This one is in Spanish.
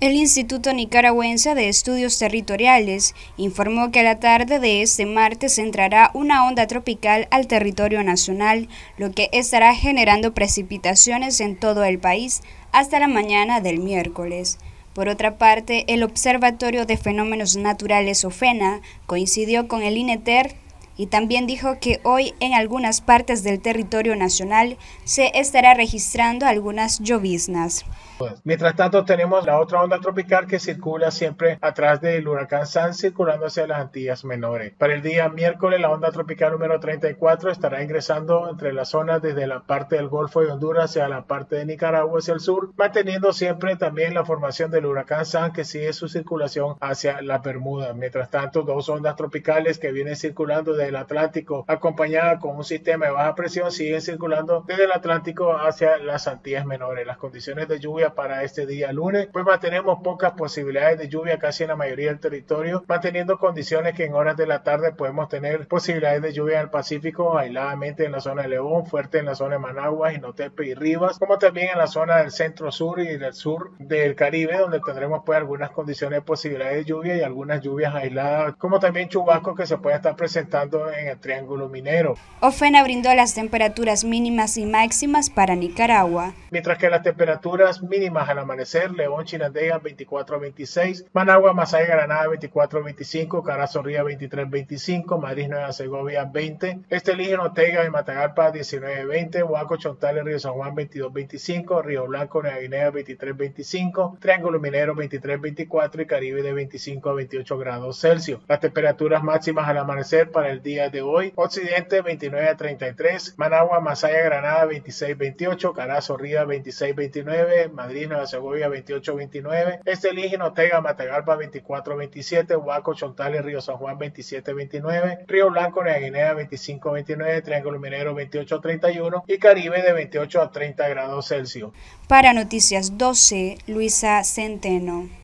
El Instituto Nicaragüense de Estudios Territoriales informó que a la tarde de este martes entrará una onda tropical al territorio nacional, lo que estará generando precipitaciones en todo el país hasta la mañana del miércoles. Por otra parte, el Observatorio de Fenómenos Naturales OFENA coincidió con el INETER y también dijo que hoy en algunas partes del territorio nacional se estará registrando algunas lloviznas. Mientras tanto, tenemos la otra onda tropical que circula siempre atrás del huracán San, circulando hacia las Antillas Menores. Para el día miércoles, la onda tropical número 34 estará ingresando entre las zonas desde la parte del Golfo de Honduras hacia la parte de Nicaragua hacia el sur, manteniendo siempre también la formación del huracán San que sigue su circulación hacia la Bermuda. Mientras tanto, dos ondas tropicales que vienen circulando desde el Atlántico, acompañadas con un sistema de baja presión, siguen circulando desde el Atlántico hacia las Antillas Menores. Las condiciones de lluvia para este día lunes, pues mantenemos pocas posibilidades de lluvia casi en la mayoría del territorio, manteniendo condiciones que en horas de la tarde podemos tener posibilidades de lluvia en el Pacífico, aisladamente en la zona de León, fuerte en la zona de Managua, Jinotepe y Rivas, como también en la zona del centro sur y del sur del Caribe, donde tendremos pues algunas condiciones de posibilidades de lluvia y algunas lluvias aisladas, como también chubascos que se pueden estar presentando en el Triángulo Minero. Ofena brindó las temperaturas mínimas y máximas para Nicaragua. Mientras que las temperaturas mínimas al amanecer, León, Chinandega 24 26, Managua, Masaya, Granada 24 25, Carazo, Ría 23 25, Madrid, Nueva Segovia 20, Estelígeno, Ortega y Matagalpa 19 20, Huaco, Chontales, Río San Juan 22 25, Río Blanco, Nueva Guinea 23 25, Triángulo Minero 23 24 y Caribe de 25 a 28 grados Celsius. Las temperaturas máximas al amanecer para el día de hoy, Occidente 29 a 33, Managua, Masaya, Granada 26 28, Carazo, Ría 26 29, Madrid, Nueva Segovia 28-29, Estelígeno, Ortega, Matagalpa 24-27, Huaco, Chontales, Río San Juan 27-29, Río Blanco, Nueva Guinea 25-29, Triángulo Minero 28-31 y Caribe de 28 a 30 grados Celsius. Para Noticias 12, Luisa Centeno.